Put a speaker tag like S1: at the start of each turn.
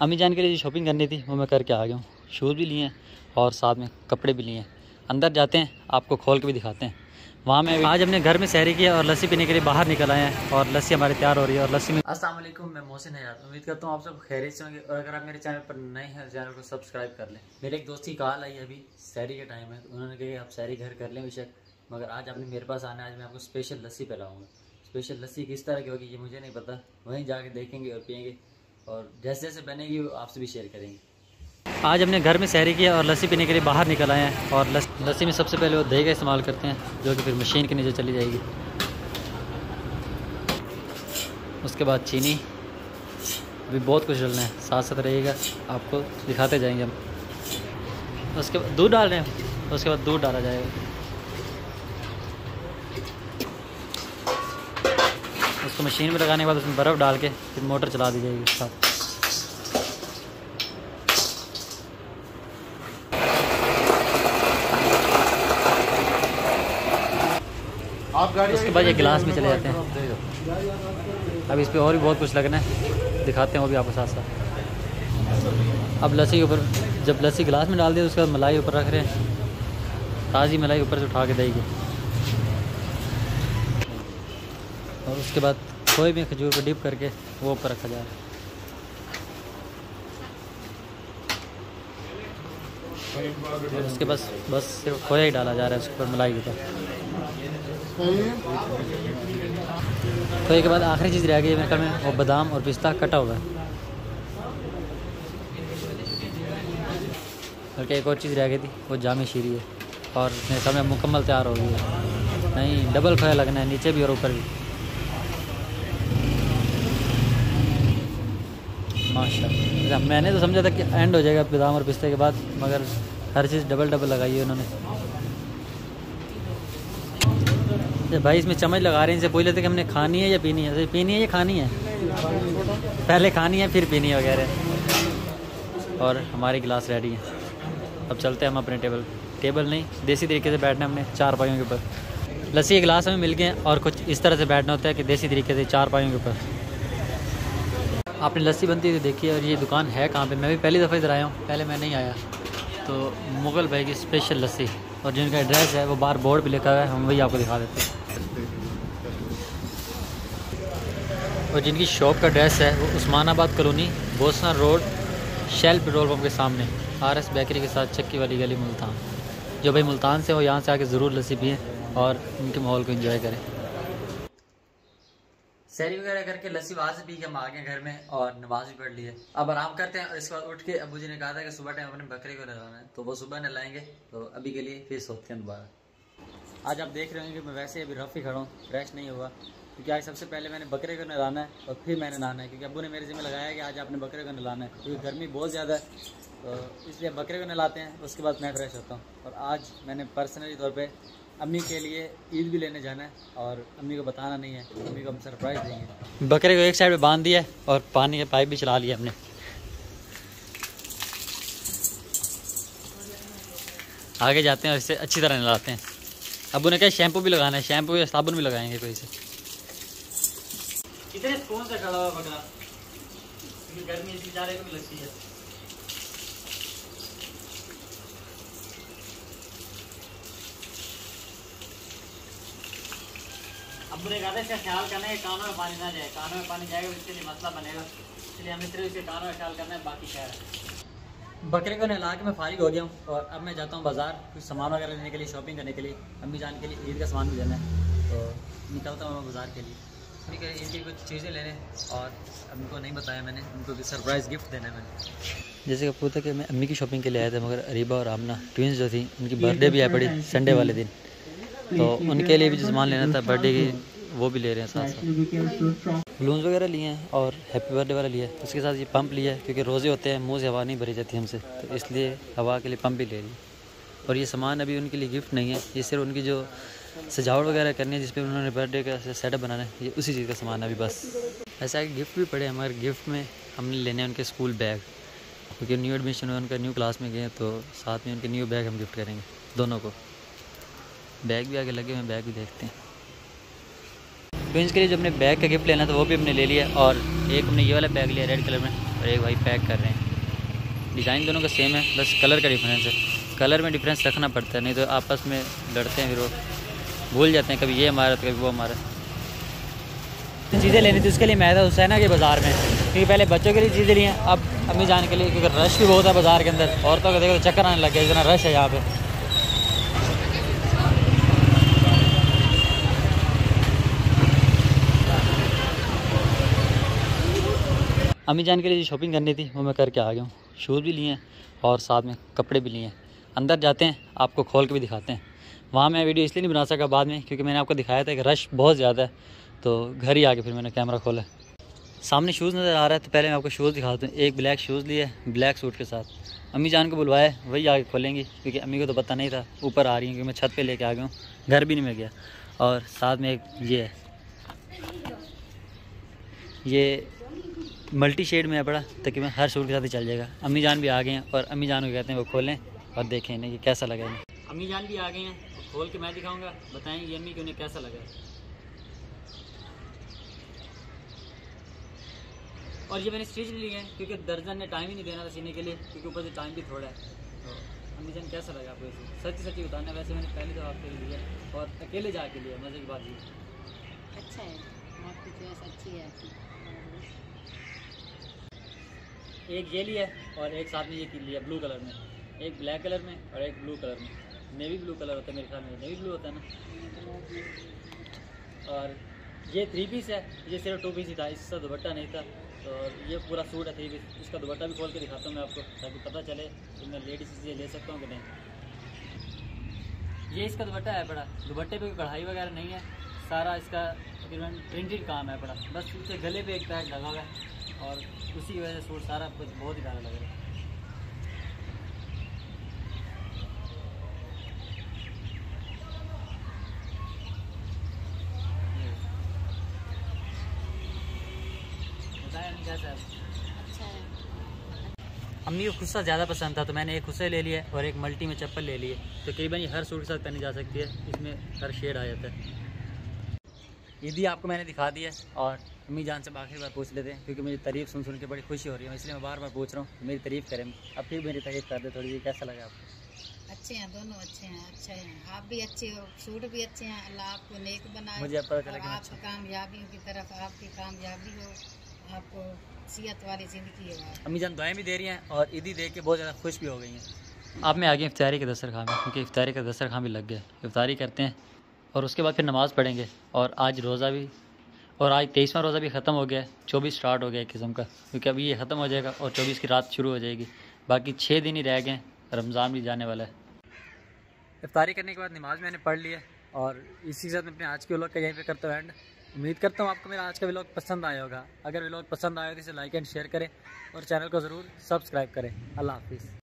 S1: अम्मी जान के लिए शॉपिंग करनी थी, वो मैं करके आ गया हूँ। शूज़ भी लिए हैं और साथ में कपड़े भी लिए हैं। अंदर जाते हैं, आपको खोल के भी दिखाते हैं। वहाँ में आज हमने घर में सहरी किया और लस्सी पीने के लिए बाहर निकल आए हैं और लस्सी हमारी तैयार हो रही है और लस्सी में वालेकुम, मैं मोहसिन हयात। उम्मीद करता हूँ आप सब खैरियत से होंगे। और अगर आप मेरे चैनल पर नए हैं, चैनल को सब्सक्राइब कर लें। मेरे एक दोस्त की कॉल आई अभी, सहरी के टाइम है। तो उन्होंने कहा आप सहरी घर कर लें बेशक। मगर आज आपने मेरे पास आना आज मैं आपको स्पेशल लस्सी पिलाऊँगा। स्पेशल लस्सी किस तरह की होगी, ये मुझे नहीं पता। वहीं जाके देखेंगे और पियेंगे। और जैसे जैसे बनेगी आपसे भी शेयर करेंगे। आज हमने घर में सहरी किया और लस्सी पीने के लिए बाहर निकल आए हैं और लस्सी में सबसे पहले वो दही का इस्तेमाल करते हैं, जो कि फिर मशीन के नीचे चली जाएगी। उसके बाद चीनी। भी बहुत कुछ डलना है साथ साथ रहेगा आपको दिखाते जाएँगे हम। उसके बाद दूध डाल रहे हैं, उसके बाद दूध डाला जाएगा। उसको मशीन में लगाने के बाद उसमें बर्फ़ डाल के फिर मोटर चला दी जाएगी साथ। उसके बाद ये गिलास में चले जाते हैं। अब इस पर और भी बहुत कुछ लगना है। दिखाते हैं वो भी आपको साथ साथ। अब लस्सी के ऊपर जब लस्सी गिलास में डाल दिया उसके बाद मलाई ऊपर रख रहे हैं। ताज़ी मलाई ऊपर से उठा के देगी। और उसके बाद खोए में खजूर को डिप करके वो ऊपर रखा जा रहा है उसके बस बस सिर्फ़ खोया ही डाला जा रहा है, उसके ऊपर मलाई के ऊपर खोए के बाद आखिरी चीज़ रह गई मेरे ख्याल में, वो बादाम और पिस्ता कटा हुआ है। बल्कि एक और चीज़ रह गई थी, वो जामी शीरी है। और मेरे ख्याल में मुकम्मल तैयार हो गई है। नहीं डबल खोया लगना है, नीचे भी और ऊपर भी। माशा मैंने तो समझा था कि एंड हो जाएगा बदाम और पिस्ते के बाद, मगर हर चीज़ डबल डबल लगाई है उन्होंने। भाई इसमें चम्मच लगा रहे हैं, इनसे पूछ लेते कि हमने खानी है या पीनी है। पीनी है या खानी है? पहले खानी है, फिर पीनी वगैरह। और हमारे गिलास रेडी हैं। अब चलते हैं हम अपने टेबल टेबल नहीं, देसी तरीके से बैठना हमने, चार पाइयों के ऊपर। लस्सी के गिलास हमें मिल गए और कुछ इस तरह से बैठना होता है कि देसी तरीके से चार पाइयों के ऊपर। आपने लस्सी बनती हुई देखी और ये दुकान है कहाँ पे? मैं भी पहली दफ़ा इधर आया हूँ, पहले मैं नहीं आया। तो मुग़ल भाई की स्पेशल लस्सी, और जिनका एड्रेस है वो बाहर बोर्ड पे लिखा हुआ है, हम वही आपको दिखा देते हैं। और जिनकी शॉप का एड्रेस है वो Osmanabad colony, Bosna road Shell petrol pump के सामने, आर एस बेकरी के साथ चक्की वाली गली मुल्तान। जो भाई मुल्तान से हो, यहाँ से आके ज़रूर लस्सी पिए, और उनके माहौल को इन्जॉय करें। सैरी वगैरह करके लस्सी से पी के हम आ गए घर में और नमाज़ भी पढ़ ली है। अब आराम करते हैं और इसके बाद उठ के अबू जी ने कहा था कि सुबह टाइम अपने बकरे को नहलाना है। तो वो सुबह नहलाएँगे तो अभी के लिए फिर सोते हैं दोबारा आज आप देख रहे होंगे कि मैं वैसे अभी रफ़ ही खड़ा हूँ फ्रेश नहीं हुआ। क्योंकि आज सबसे पहले मैंने बकरे को नहलाना है और फिर मैंने नहाना है। क्योंकि अबू ने मेरे जिम्मे लगाया कि आज आपने बकरे को नहलाना है। क्योंकि गर्मी बहुत ज़्यादा है तो इसलिए बकरे को नहलाते हैं, उसके बाद मैं फ्रेश होता हूँ। और आज मैंने पर्सनली तौर पर अम्मी के लिए ईद भी लेने जाना है और अम्मी को बताना नहीं है अम्मी को हम सरप्राइज़ देंगे। बकरे को एक साइड में बाँध दिया है और पानी का पाइप भी चला लिया हमने। आगे जाते हैं और इसे अच्छी तरह नहलाते हैं। अब ने कहा शैम्पू भी लगाना है? शैम्पू या साबुन भी लगाएँगे कोई से। कितने सुकून से खड़ा हुआ बकरा। गर्मी इस बेचारे को भी लगती है। अबू ने कहा इसका ख्याल करना है कानों में पानी ना जाए कानों में पानी जाएगा इसके लिए मसला बनेगा। इसलिए हमें सिर्फ़ इसके कानों में ख्याल करना है बाकी खैर। बकरे को नहला के मैं फारिग हो गया हूँ और अब मैं जाता हूँ बाज़ार कुछ सामान वगैरह लेने के लिए शॉपिंग करने के लिए अम्मी जान के लिए ईद का सामान भी लेना है। तो निकलता हूँ मैं बाज़ार के लिए। अम्मी के इनकी कुछ चीज़ें लेने और अम्मी को नहीं बताया मैंने उनको भी सरप्राइज़ गिफ्ट देना है मैंने। जैसे कि पूछा कि मैं अम्मी की शॉपिंग के लिए आया था मगर अरीबा और आमना ट्विंस जो थी उनकी बर्थडे भी आई पड़ी संडे वाले दिन। तो उनके लिए भी जो सामान लेना था बर्थडे की वो भी ले रहे हैं साथ साथ बलून्स वगैरह लिए हैं और हैप्पी बर्थडे वाला लिया है। उसके साथ ये पंप लिया है, क्योंकि रोज़े होते हैं, मुँह से हवा नहीं भरी जाती हमसे। तो इसलिए हवा के लिए पंप भी ले ली और ये सामान अभी उनके लिए गिफ्ट नहीं है। ये सिर्फ़ उनकी जो सजावट वगैरह करनी है जिसपे उन्होंने बर्थडे का सेटअप बनाना है, ये उसी चीज़ का सामान है अभी बस। ऐसा है कि गिफ्ट भी पड़े हमारे गिफ्ट में हमने लेने उनके स्कूल बैग क्योंकि न्यू एडमिशन हुआ उनका न्यू क्लास में गए तो साथ में उनके न्यू बैग हम गिफ्ट करेंगे, दोनों को। बैग भी आगे लगे हुए बैग भी देखते हैं। ट्विंस के लिए जो हमने बैग का गिफ्ट लेना था, वो भी हमने ले लिया और एक हमने ये वाला बैग लिया रेड कलर में और एक भाई पैक कर रहे हैं। डिज़ाइन दोनों का सेम है, बस कलर का डिफरेंस है। कलर में डिफरेंस रखना पड़ता है, नहीं तो आपस में लड़ते हैं फिर वो भूल जाते हैं, कभी ये हमारा तो कभी वो हमारा। चीज़ें लेनी थी, उसके लिए मैं था हुसैना के बाज़ार में। क्योंकि पहले बच्चों के लिए चीज़ें ली हैं, अब अम्मी जाने के लिए, क्योंकि रश भी बहुत है बाज़ार के अंदर। औरतों को देखो तो चक्कर आने लग गया, इतना रश है यहाँ पे। अम्मी जान के लिए शॉपिंग करनी थी, वो मैं करके आ गया हूँ। शूज़ भी लिए हैं और साथ में कपड़े भी लिए हैं। अंदर जाते हैं, आपको खोल के भी दिखाते हैं। वहाँ मैं वीडियो इसलिए नहीं बना सका बाद में, क्योंकि मैंने आपको दिखाया था कि रश बहुत ज़्यादा है। तो घर ही आके फिर मैंने कैमरा खोला। सामने शूज़ नज़र आ रहा है तो पहले मैं आपको शूज़ दिखाता हूँ। एक ब्लैक शूज़ लिए ब्लैक सूट के साथ। अम्मी जान को बुलवाया वही आगे खोलेंगी, क्योंकि अम्मी को तो पता नहीं था, ऊपर आ रही हैं, क्योंकि मैं छत पे लेके आ गया हूँ। घर भी नहीं मैं गया। और साथ में एक ये है। ये मल्टी शेड में है बड़ा तकरीबन हर सूट के साथ ही चल जाएगा। अम्मी जान भी आ गए हैं और अम्मी जान को कहते हैं वो खोलें और देखें इन्हें कि कैसा लगा इन्हें। अम्मी जान भी आ गए हैं, खोल के मैं दिखाऊँगा, बताएँ ये अम्मी कि उन्हें कैसा लगा। और ये मैंने स्टिच लिए हैं, क्योंकि दर्जन ने टाइम ही नहीं देना था सीने के लिए, क्योंकि ऊपर से टाइम भी थोड़ा है। तो अम्मी जान कैसा लगा आपको इसे सच्ची सच्ची बताना, वैसे मैंने पहले तो आपके लिए लिया और अकेले जाके लिया मज़े की बात ये
S2: अच्छा है, आपकी अच्छी है
S1: एक ये लिया और एक साथ में ये लिया ब्लू कलर में। एक ब्लैक कलर में और एक ब्लू कलर में। नेवी ब्लू कलर होता है मेरे ख्याल में नेवी ब्लू होता है ना? और ये थ्री पीस है, ये सिर्फ़ टू पीस ही था, इसका दुपट्टा नहीं था तो ये पूरा सूट है थ्री पीस इसका दुपट्टा भी खोल के दिखाता हूँ मैं आपको, ताकि पता चले कि मैं लेडीज़ चीज़ें ले सकता हूँ कि नहीं। ये इसका दुपट्टा है बड़ा। दुपट्टे पे कढ़ाई वगैरह नहीं है। सारा इसका तकरीबन प्रिंटेड काम है बड़ा। बस उसके गले पे एक टैग लगा हुआ है। और उसी की वजह से सूट सारा कुछ बहुत ही प्यारा लग रहा है।
S2: अच्छा
S1: अम्मी को खुस्सा ज़्यादा पसंद था तो मैंने एक खुस्से ले लिया और एक मल्टी में चप्पल ले लिए तो कई बार ये हर सूट के साथ पहनी जा सकती है इसमें हर शेड आ जाता है। ये भी आपको मैंने दिखा दिया और अम्मी जान से आखिरी बार पूछ लेते हैं क्योंकि मुझे तारीफ़ सुन सुन के बड़ी खुशी हो रही है। इसलिए मैं बार बार पूछ रहा हूँ मेरी तारीफ़ करें। अब फिर मेरी तारीफ़ कर दे थोड़ी सी कैसा लगा आपको?
S2: अच्छे हैं दोनों अच्छे हैं अच्छे हैं। आप भी अच्छे हो सूट भी अच्छे हैं अल्लाह आपको नेक बनाए।
S1: मुझे पता चला
S2: और आप
S1: अच्छा।
S2: कामयाबियों की तरफ़ आपकी कामयाबी हो आपको सेहत वाली ज़िंदगी हो।
S1: अम्मी जान दुआएँ भी दे रही हैं और ईदी देख के बहुत ज़्यादा खुश भी हो गई हैं। आप में आ गया इफ्तारी के दस्तरखान में क्योंकि इफ्तारी का दस्तरखान भी लग गया। इफ्तारी करते हैं और उसके बाद फिर नमाज़ पढ़ेंगे और आज रोज़ा भी और आज तेईसवां रोज़ा भी ख़त्म हो गया है। चौबीस स्टार्ट हो गया एक किस्म का, क्योंकि अभी ये ख़त्म हो जाएगा और चौबीस की रात शुरू हो जाएगी। बाकी छः दिन ही रह गए रमज़ान भी जाने वाला है। इफ्तारी करने के बाद नमाज़ मैंने पढ़ ली है और इसी साथ अपने आज के व्लॉग का यहीं पे करता हूँ एंड उम्मीद करता हूँ आपको मेरा आज का व्लॉग पसंद आया होगा। अगर व्लॉग पसंद आया तो इसे लाइक एंड शेयर करें और चैनल को ज़रूर सब्सक्राइब करें। अल्लाह हाफिज़।